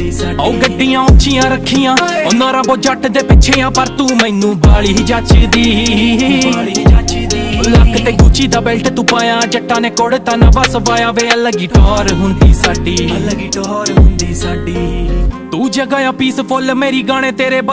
ਉਹ ਗੱਡੀਆਂ ਉੱਚੀਆਂ ਰੱਖੀਆਂ ਉਹਨਾਂ ਰੱਬੋ ਜੱਟ ਦੇ ਪਿੱਛੇ ਆ ਪਰ ਤੂੰ ਮੈਨੂੰ ਬਾਲੀ ਜੱਚਦੀ। ਲੱਕ ਤੇ ਗੁੱਚੀ ਦਾ ਬੈਲਟ ਤੂੰ ਪਾਇਆ ਜੱਟਾਂ ਨੇ ਕੋੜੇ ਤਾਂ ਨਾ ਬਸ ਵੇ ਅਲੱਗੀ ਟੌਰ ਹੁੰਦੀ ਸਾਡੀ। ਅਲੱਗੀ ਟੋਰ ਹੁੰਦੀ ਸਾਡੀ। ਤੂੰ ਜਗ੍ਹਾ ਪੀਸਫੁੱਲ ਮੇਰੀ ਗਾਣੇ ਤੇਰੇ